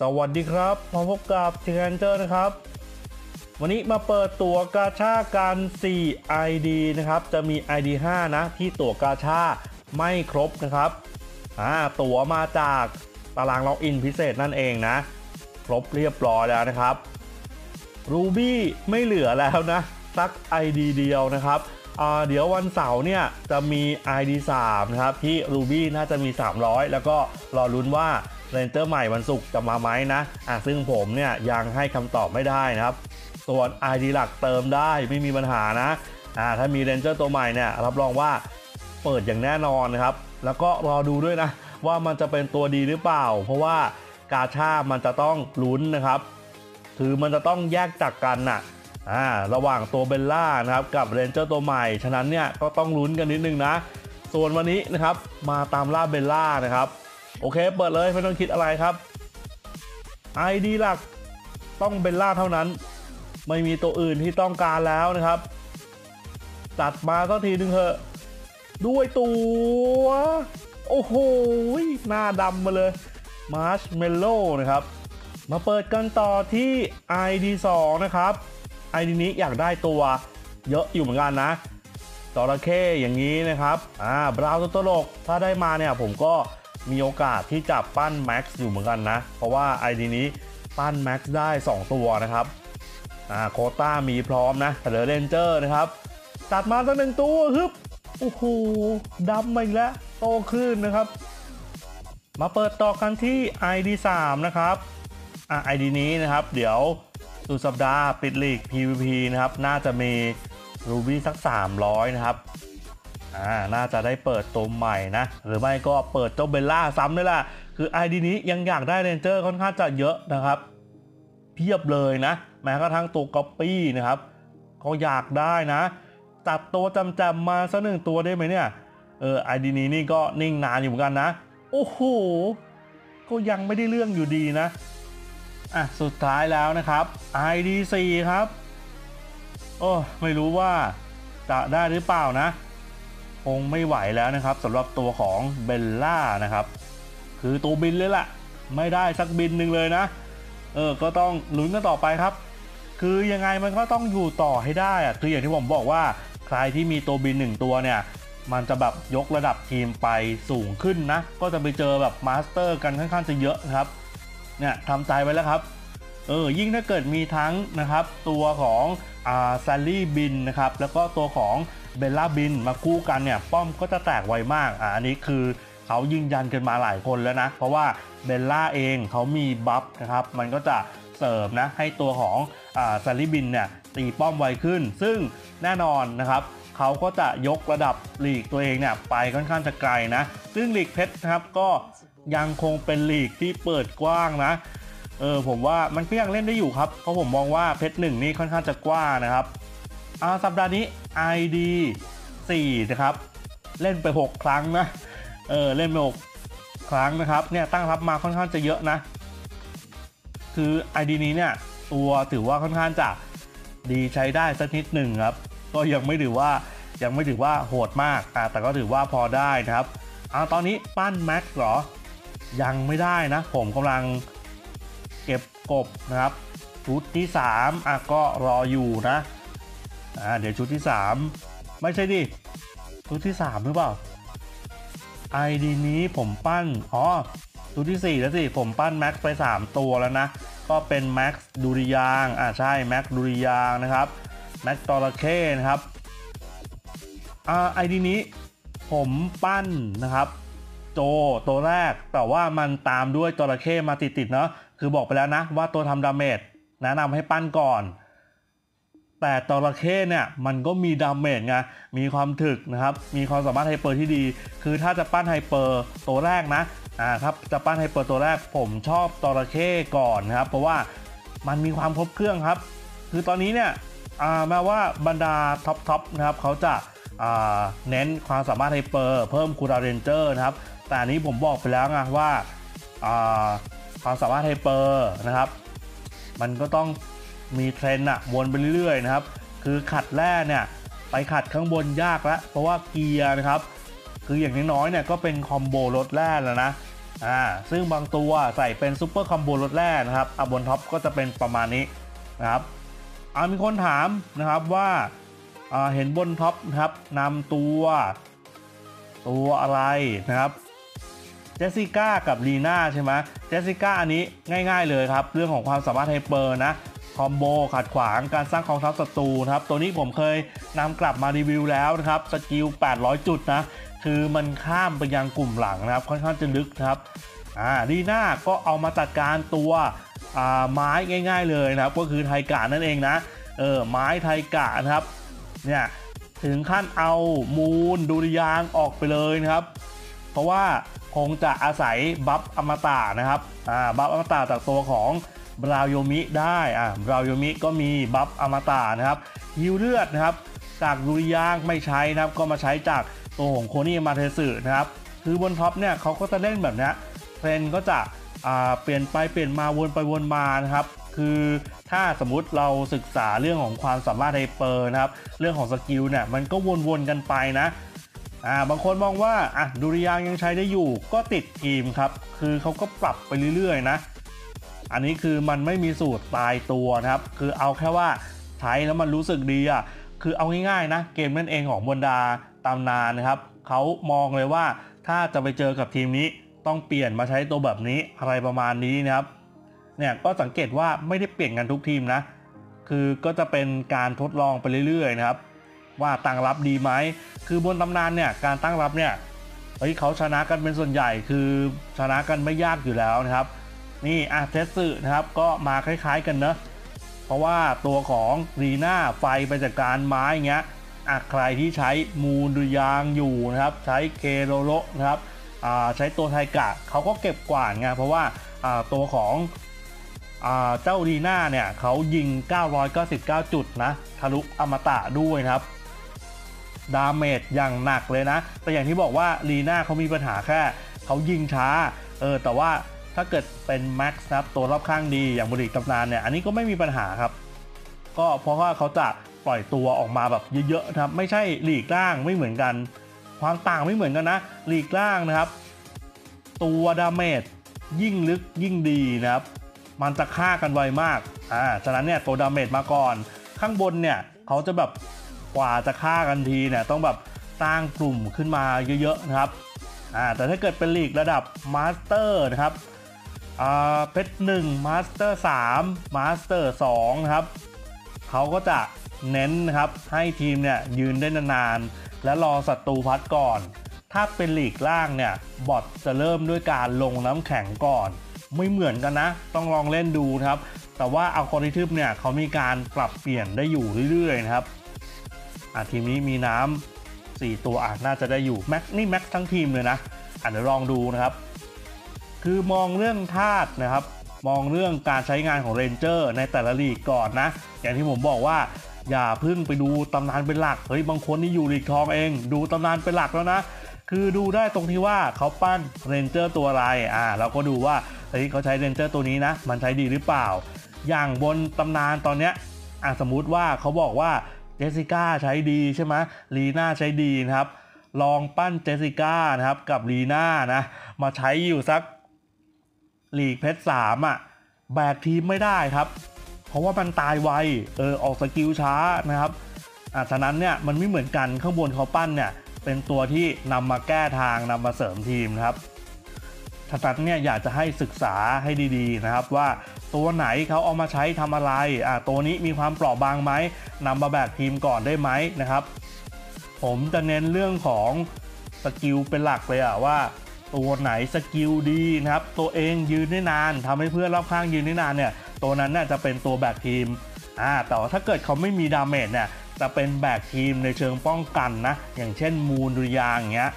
สวัสดีครับมาพบกับเทนเจอร์นะครับ วันนี้มาเปิดตั๋วกาชากัน 4 ID นะครับ จะมี ID 5 นะ ที่ตั๋วกาชาไม่ครบนะครับอ่าตั๋วมาจากตาราง login พิเศษนั่นเองนะ ครบเรียบร้อยแล้วนะครับ Ruby ไม่เหลือแล้วนะ สัก ID เดียวนะครับเดี๋ยววันเสาร์เนี่ยจะมี ID 3นะครับที่ Ruby น่าจะมี 300 แล้วก็รอลุ้นว่า Ranger ใหม่วันศุกร์จะมาไหมนะอะซึ่งผมเนี่ยยังให้คำตอบไม่ได้นะครับส่วน ID หลักเติมได้ไม่มีปัญหานะอ่าถ้ามี Ranger ตัวใหม่เนี่ยรับรองว่าเปิดอย่างแน่นอนนะครับ แล้วก็รอดูด้วยนะ ว่ามันจะเป็นตัวดีหรือเปล่า เพราะว่า gacha มันจะต้องลุ้นนะครับคือมันจะต้องแยกจากกันน่ะอ่าระหว่างตัวเบลล่านะครับกับ Ranger ตัวใหม่ ฉะนั้นเนี่ยก็ต้องลุ้นกันนิดนึงนะ ส่วนวันนี้นะครับมาตามล่าเบลล่านะครับ โอเค เปิดเลยไม่ต้องคิดอะไรครับ ID หลักต้องเบลล่าเท่านั้น ไม่มีตัวอื่นที่ต้องการแล้วนะครับ จัดมาสักทีนึงเถอะ ด้วยตัว โอ้โห หน้าดำมาเลยมาร์ชเมลโล่นะครับ มาเปิดกันต่อที่ ID 2 นะครับ ID นี้อยากได้ตัวเยอะอยู่เหมือนกันนะจระเข้อย่างนี้นะครับ อ่า บราวน์ตัวตลก ถ้าได้มาเนี่ยผมก็ มีโอกาสที่จะปั้น max อยู่เหมือนกันนะ เพราะว่า ID นี้ปั้น max ได้ 2 ตัวนะครับอ่าโควตามีพร้อมนะเหลือ Ranger นะครับ จัดมาสักหนึ่งตัวฮึบโอ้โหดำมาอีกแล้วโตขึ้นนะครับ มาเปิดต่อกันที่ ID 3นะครับอะ ID นี้นะครับ เดี๋ยวสุดสัปดาห์ปิดลีก PVP นะครับ น่าจะมี Ruby สัก 300 นะครับ อ่าน่าจะได้เปิดตัวใหม่นะ หรือไม่ก็เปิดเจ้าเบลล่าซ้ำนี่แหละ คือ ID นี้ยังอยากได้ Ranger ค่อนข้างจะเยอะนะครับ เพียบเลยนะ แม้กระทั่งตัวก๊อปปี้นะครับ ก็อยากได้นะ จัดตัวจำๆมาสักหนึ่งตัวได้ไหมเนี่ย เออ ID นี้นี่ก็นิ่งนานอยู่เหมือนกันนะ โอ้โห ก็ยังไม่ได้เรื่องอยู่ดีนะ อะ สุดท้ายแล้วนะครับ ID 4 ครับ โอ้ ไม่รู้ว่าจะได้หรือเปล่านะ คงไม่ไหวแล้วนะครับสำหรับตัวของเบลล่านะครับ คือตัวบินเลยล่ะ ไม่ได้สักบินหนึ่งเลยนะ เออ ก็ต้องลุ้นกันต่อไปครับ คือยังไงมันก็ต้องอยู่ต่อให้ได้อะคืออย่างที่ผมบอกว่าใครที่มีตัวบินหนึ่งตัวเนี่ย มันจะแบบยกระดับทีมไปสูงขึ้นนะ ก็จะไปเจอแบบ Master กันค่อนข้างจะเยอะครับ เนี่ยทำใจไว้แล้วครับ เออ ยิ่งถ้าเกิดมีทั้งนะครับ ตัวของอ่าซัลลี่บินนะครับ แล้วก็ตัวของ เบลล่าบินมาคู่กันเนี่ยป้อมก็จะแตกไวมากอ่าอันนี้คือเขายืนยันกันมาหลายคนแล้วนะ เพราะว่าเบลล่าเองเขามี buff นะครับมันก็จะเสริมนะให้ตัวของอ่าซัลลี่บินเนี่ยตีป้อมไวขึ้น ซึ่งแน่นอนนะครับเขาก็จะยกระดับลีกตัวเองเนี่ยไปค่อนข้างจะไกลนะ ซึ่งลีกเพชรนะครับก็ยังคงเป็นลีกที่เปิดกว้างนะเออผมว่ามันก็ยังเล่นได้อยู่ครับ เพราะผมมองว่าเพชรหนึ่งนี่ค่อนข้างจะกว้างนะครับ อ่าสัปดาห์นี้ ID 4 นะครับ เล่นไป 6 ครั้งนะ เออ เล่นไป 6 ครั้งนะครับ เนี่ยตั้งรับมาค่อนข้างจะเยอะนะ คือ ID นี้เนี่ย ตัวถือว่าค่อนข้างจะดีใช้ได้สักนิดหนึ่งครับ ก็ยังไม่ถือว่ายังไม่ถือว่าโหดมากอ่าแต่ก็ถือว่าพอได้นะครับอ่าตอนนี้ปั้นแม็กหรอ ยังไม่ได้นะ ผมกำลังเก็บกบนะครับชุดที่3อะก็รออยู่นะ อ่าเดี๋ยวชุดที่ 3 ไม่ใช่ดิชุดที่ 3 หรือเปล่า ID นี้ผมปั้น อ๋อชุดที่ 4 แล้วสิ ผมปั้น max ไป 3 ตัวแล้วนะ ก็เป็น max ดุริยางค์ อ่าใช่ max ดุริยางค์นะครับ max ตอร์เคนะครับอ่า ID นี้ผมปั้นนะครับ โจตัวแรก แต่ว่ามันตามด้วยจระเข้มาติดๆเนาะคือบอกไปแล้วนะว่าตัวทำ damage แนะนำให้ปั้นก่อน แต่จระเข้เนี่ยมันก็มี damage ไง มีความถึกนะครับ มีความสามารถ hyper ที่ดี คือถ้าจะปั้น hyper ตัวแรกนะอ่าถ้าจะปั้น hyper ตัวแรกผมชอบจระเข้ก่อนนะครับ เพราะว่ามันมีความครบเครื่องครับ คือตอนนี้เนี่ยอ่าแม้ว่าบรรดา top ten นะครับเขาจะอ่าเน้นความสามารถ hyper เพิ่ม cooldown Ranger นะครับ แต่อันนี้ผมบอกไปแล้วไงว่าอ่าความสามารถ hyper นะครับ มันก็ต้อง มีเทรนด์อะวนไปเรื่อยๆนะครับ คือขัดแร่เนี่ยไปขัดข้างบนยากแล้วเพราะว่าเกียร์นะครับ คืออย่างน้อยๆเนี่ยก็เป็น combo ลดแร่แล้วนะอ่าซึ่งบางตัวใส่เป็น super combo ลดแร่นะครับอะบน top ก็จะเป็นประมาณนี้นะครับอ่ามีคนถามนะครับว่าอ่าเห็นบน top นะครับนำตัว ตัวอะไรนะครับเจสสิก้ากับลีน่าใช่ไหมเจสสิก้าอันนี้ง่าย ๆ เลยครับ เรื่องของความสามารถ hyper นะ combo ขัดขวางการสร้างกองทัพศัตรูนะครับตัวนี้ผมเคยนำกลับมารีวิวแล้วนะครับ skill 800 จุดนะคือมันข้ามไปยังกลุ่มหลังนะครับค่อนข้างจะลึกครับอ่าลีน่าก็เอามาจัดการตัวอ่าไม้ง่าย ๆ เลยนะครับ ก็คือไทกะนั่นเองนะเออไม้ไทกะนะครับเนี่ยถึงขั้นเอามูนดุริยางค์ออกไปเลยนะครับ เพราะว่าคงจะอาศัย buff อมตะนะครับอ่า buff อมตะจากตัวของ บราวโยมิได้อ่าบราวโยมิก็มี buff อมตะนะครับ heal เลือดนะครับจากดุริยางค์ไม่ใช้นะครับก็มาใช้จากตัวของโคนี่มาเทสึนะครับคือบน top เนี่ยเขาก็จะเล่นแบบนี้เทรนด์ก็จะอ่าเปลี่ยนไปเปลี่ยนมาวนไปวนมานะครับคือถ้าสมมุติเราศึกษาเรื่องของความสามารถ hyper นะครับเรื่องของ skill เนี่ยมันก็วนๆกันไปนะอ่าบางคนมองว่าอะดุริยางค์ยังใช้ได้อยู่ก็ติดทีมครับคือเขาก็ปรับไปเรื่อยๆนะ อันนี้คือมันไม่มีสูตรตายตัวนะครับ คือเอาแค่ว่าใช้แล้วมันรู้สึกดีอะคือเอาง่ายๆนะเกมนั่นเองของบรรดาตำนานนะครับเขามองเลยว่าถ้าจะไปเจอกับทีมนี้ต้องเปลี่ยนมาใช้ตัวแบบนี้อะไรประมาณนี้นะครับเนี่ยก็สังเกตว่าไม่ได้เปลี่ยนกันทุกทีมนะ คือก็จะเป็นการทดลองไปเรื่อยๆนะครับ ว่าตั้งรับดีไหมคือบนตำนานเนี่ยการตั้งรับเนี่ยเฮ้ยเขาชนะกันเป็นส่วนใหญ่คือชนะกันไม่ยากอยู่แล้วนะครับ นี่อะเทสสึนะครับก็มาคล้ายๆกันเนอะเพราะว่าตัวของรีน่าไฟไปจากการไม้องเงี้ยอะใครที่ใช้มูลดุยางอยู่นะครับ ใช้เคโรโรนะครับใช้ตัวไทกะเขาก็เก็บกวาดไงเพราะว่าตัวของอเจ้าลีน่าเนี่ยเขายิง 999 จุดนะทะลุอมตะด้วยนะครับ damage อย่างหนักเลยนะ แต่อย่างที่บอกว่าลีน่าเขามีปัญหาแค่เขายิงช้าเออแต่ว่า ถ้าเกิดเป็น max นะครับตัวรอบข้างดีอย่างบนลีกตำนานเนี่ยอันนี้ก็ไม่มีปัญหาครับ ก็เพราะว่าเขาจะปล่อยตัวออกมาแบบเยอะๆนะครับ ไม่ใช่ลีกล่างไม่เหมือนกัน ความต่างไม่เหมือนกันนะลีกล่างนะครับ ตัว damage ยิ่งลึกยิ่งดีนะครับ มันจะฆ่ากันไวมากอ่าฉะนั้นเนี่ยตัว damage มาก่อน ข้างบนเนี่ยเขาจะแบบกว่าจะฆ่ากันทีเนี่ยต้องแบบสร้างกลุ่มขึ้นมาเยอะๆนะครับอ่าแต่ถ้าเกิดเป็นลีกระดับ master นะครับ เพชรหนึ่ง master สาม master สองครับเขาก็จะเน้นนะครับให้ทีมเนี่ยยืนได้นานๆ และรอศัตรูพลาดก่อน ถ้าเป็นหลีกล่างเนี่ยบอทจะเริ่มด้วยการลงน้ำแข็งก่อน ไม่เหมือนกันนะ ต้องลองเล่นดูครับ แต่ว่าอัลกอริทึมเนี่ยเขามีการปรับเปลี่ยนได้อยู่เรื่อยๆนะครับอทีมนี้มีน้ำ4 ตัวอะน่าจะได้อยู่แม็กนี่แม็กทั้งทีมเลยนะอะเดี๋ยวลองดูนะครับ คือมองเรื่องธาตุนะครับ มองเรื่องการใช้งานของเรนเจอร์ในแต่ละลีกก่อนนะ อย่างที่ผมบอกว่าอย่าพิ่งไปดูตำนานเป็นหลัก เฮ้ยบางคนนี่อยู่ลีกทองเอง ดูตำนานเป็นหลักแล้วนะ คือดูได้ตรงที่ว่าเขาปั้น ranger ตัวอะไรอ่าเราก็ดูว่าเฮ้ยเขาใช้ ranger ตัวนี้นะ มันใช้ดีหรือเปล่า อย่างบนตำนานตอนเนี้ยอะสมมุติว่าเขาบอกว่าเจสสิก้าใช้ดีใช่ไหมลีน่าใช้ดีนะครับ ลองปั้นเจสสิก้านะครับกับลีน่านะ มาใช้อยู่สัก ลีกเพชรสามอะแบกทีมไม่ได้ครับ เพราะว่ามันตายไวเออออก skill ช้านะครับอะฉะนั้นเนี่ยมันไม่เหมือนกันข้างบนเขาปั้นเนี่ยเป็นตัวที่นำมาแก้ทางนำมาเสริมทีมครับฉะนั้นเนี่ยอยากจะให้ศึกษาให้ดีๆนะครับ ว่าตัวไหนเขาเอามาใช้ทำอะไรอะตัวนี้มีความเปราะบางไหมนำมาแบกทีมก่อนได้ไหมนะครับ ผมจะเน้นเรื่องของ skill เป็นหลักเลยอะว่า ตัวไหน skill ดีนะครับตัวเองยืนได้นานทำให้เพื่อนรอบข้างยืนได้นานเนี่ยตัวนั้นน่าจะเป็นตัวแบกทีมอ่าแต่ว่าถ้าเกิดเขาไม่มี damage เนี่ยจะเป็นแบกทีมในเชิงป้องกันนะอย่างเช่นมูลดุยางอย่างเงี้ย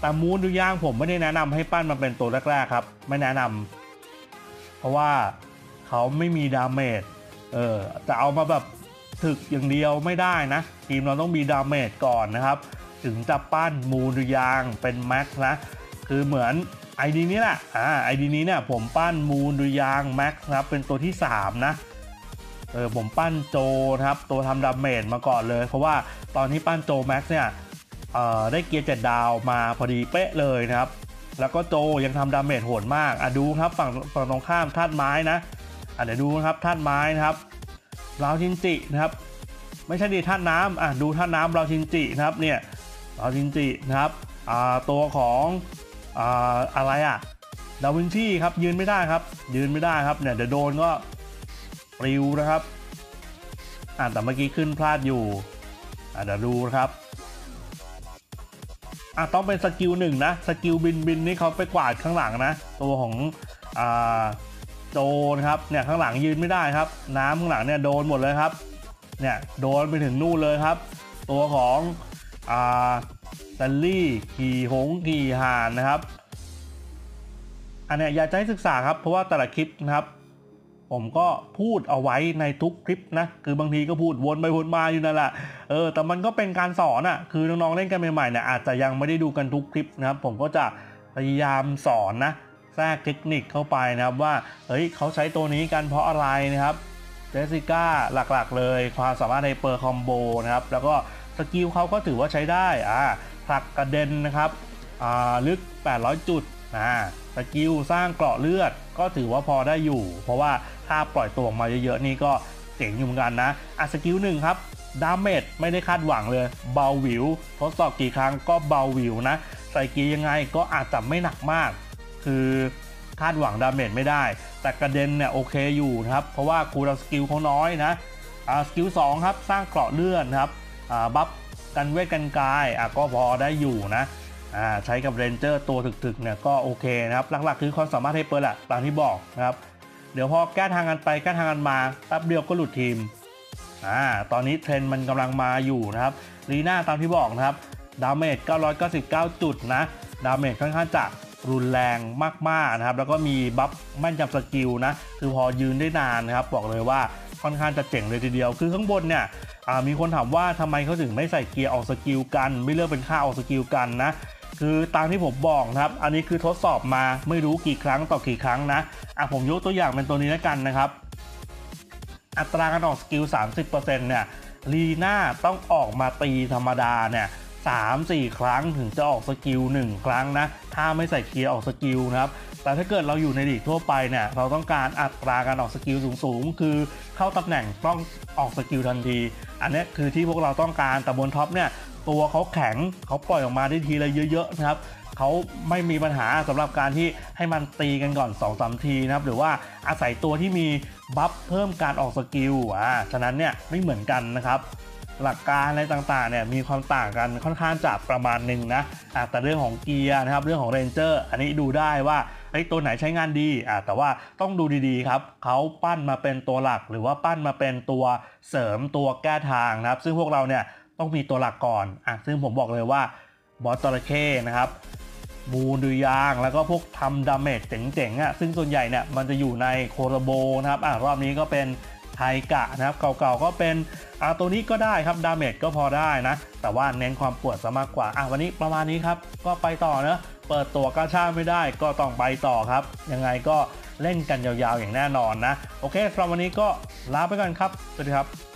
แต่มูลดุยางผมไม่ได้แนะนำให้ปั้นมาเป็นตัวแรกๆครับ ไม่แนะนำเพราะว่าเขาไม่มี damage เออจะเอามาแบบถึกอย่างเดียวไม่ได้นะ ทีมเราต้องมี damage ก่อนนะครับ ถึงจะปั้นมูลดุยางเป็น max นะ คือเหมือน ID นี้แหละอ่า ID นี้เนี่ยผมปั้นมูลดุยาง max นะครับเป็นตัวที่ 3 นะเออผมปั้นโจนะครับตัวทำ damage มาก่อนเลย เพราะว่าตอนที่ปั้นโจ max เนี่ยเอ่อได้เกียร์เจ็ดดาวมาพอดีเป๊ะเลยนะครับ แล้วก็โจยังทำ damage โหดมากอะดูครับฝั่งฝั่งตรงข้ามธาตุไม้นะอะเดี๋ยวดูนะครับธาตุไม้นะครับราชินจินะครับ ไม่ใช่ดีธาตุน้ำอะดูธาตุน้ำราชินจินะครับเนี่ยราชินจินะครับอ่าตัวของ อะไรอะดาวินชีครับยืนไม่ได้ครับ ยืนไม่ได้ครับเนี่ยเดี๋ยวโดนก็ปลิวนะครับอ่าแต่เมื่อกี้ขึ้นพลาดอยู่อะเดี๋ยวดูนะครับอะต้องเป็น skill หนึ่งนะ skill บินบินนี่เขาไปกวาดข้างหลังนะ ตัวของอ่าโจนะครับเนี่ยข้างหลังยืนไม่ได้ครับ น้ำข้างหลังเนี่ยโดนหมดเลยครับเนี่ยโดนไปถึงนู่นเลยครับ ตัวของอ่า แซลลี่ขี่หงส์ขี่ห่านนะครับ อันนี้อยากจะให้ศึกษาครับเพราะว่าแต่ละคลิปนะครับ ผมก็พูดเอาไว้ในทุกคลิปนะ คือบางทีก็พูดวนไปวนมาอยู่นั่นแหละเออแต่มันก็เป็นการสอนอะ่ะคือน้องๆเล่นกันใหม่ๆเนี่ยอาจจะยังไม่ได้ดูกันทุกคลิปนะครับ ผมก็จะพยายามสอนนะแทรกเทคนิคเข้าไปนะครับว่าเฮ้ยเขาใช้ตัวนี้กันเพราะอะไรนะครับเจสสิก้าหลักๆ เลย ความสามารถในเปิด combo นะครับ แล้วก็ skill เขาก็ถือว่าใช้ได้อ่า ผลักกระเด็นนะครับอ่าลึก 800 จุดอ่า skill สร้างเกราะเลือดก็ถือว่าพอได้อยู่ เพราะว่าถ้าปล่อยตัวออกมาเยอะๆนี่ก็เจ๋งอยู่เหมือนกันนะอะ skill หนึ่งครับ damage ไม่ได้คาดหวังเลยเบาหวิว ทดสอบกี่ครั้งก็เบาหวิวนะ ใส่เกียร์ยังไงก็อาจจะไม่หนักมาก คือคาดหวัง damage ไม่ได้ แต่กระเด็นเนี่ยโอเคอยู่นะครับ เพราะว่า cool skill เขาน้อยนะอ่า skill 2ครับ สร้างเกราะเลือดนะครับอ่า buff กันเวทกันกายอะก็พอได้อยู่นะอ่าใช้กับ ranger ตัวถึกๆเนี่ยก็โอเคนะครับ หลักๆ คือความสามารถให้เปิดแหละตามที่บอกนะครับ เดี๋ยวพอแก้ทางกันไปแก้ทางกันมาแป๊บเดียวก็หลุดทีมอ่าตอนนี้เทรนด์มันกำลังมาอยู่นะครับลีน่าตามที่บอกนะครับ damage 999 จุดนะ damage ค่อนข้างจะรุนแรงมากๆนะครับ แล้วก็มี buff แม่นยำ skill นะ คือพอยืนได้นานนะครับ บอกเลยว่าค่อนข้างจะเจ๋งเลยทีเดียว คือข้างบนเนี่ย มีคนถามว่าทำไมเขาถึงไม่ใส่เกียร์ออก skill กัน ไม่เลือกเป็นค่าออก skill กันนะคือตามที่ผมบอกนะครับ อันนี้คือทดสอบมาไม่รู้กี่ครั้งต่อกี่ครั้งนะอะผมยกตัวอย่างเป็นตัวนี้แล้วกันนะครับ อัตราการออก skill 30%เนี่ยลีน่าต้องออกมาตีธรรมดาเนี่ยสามสี่ครั้งถึงจะออก skill 1ครั้งนะ ถ้าไม่ใส่เกียร์ออก skill นะครับ แต่ถ้าเกิดเราอยู่ในลีกทั่วไปเนี่ยเราต้องการอัตราการออก skill สูงๆ คือเข้าตำแหน่งต้องออก skill ทันที อันนี้คือที่พวกเราต้องการแต่บน top เนี่ยตัวเขาแข็งเขาปล่อยออกมาได้ทีละเยอะๆนะครับเขาไม่มีปัญหาสำหรับการที่ให้มันตีกันก่อน2-3ทีนะครับหรือว่าอาศัยตัวที่มี buff เพิ่มการออก skill อ่าฉะนั้นเนี่ยไม่เหมือนกันนะครับหลักการอะไรต่างๆเนี่ยมีความต่างกันค่อนข้างจะประมาณหนึ่งนะอะแต่เรื่องของเกียร์นะครับเรื่องของ ranger อันนี้ดูได้ว่า ไอ้ตัวไหนใช้งานดีอะแต่ว่าต้องดูดีๆครับเขาปั้นมาเป็นตัวหลัก หรือว่าปั้นมาเป็นตัวเสริมตัวแก้ทางนะครับ ซึ่งพวกเราเนี่ยต้องมีตัวหลักก่อนอะซึ่งผมบอกเลยว่าบอสตระเข้นะครับมูนดุยาง แล้วก็พวกทำ damage เจ๋งๆอะซึ่งส่วนใหญ่เนี่ยมันจะอยู่ใน collab นะครับอะรอบนี้ก็เป็น ไทกะนะครับ เก่าๆก็เป็นอาตัวนี้ก็ได้ครับ damage ก็พอได้นะ แต่ว่าเน้นความปวดซะมากกว่า อะวันนี้ประมาณนี้ครับ ก็ไปต่อนะเปิดตั๋วกาชาไม่ได้ก็ต้องไปต่อครับ ยังไงก็เล่นกันยาวๆอย่างแน่นอนนะ โอเคสำหรับวันนี้ก็ลาไปก่อนครับ สวัสดีครับ